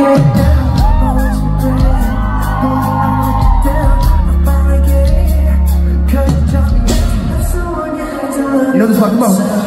You know this one, come on.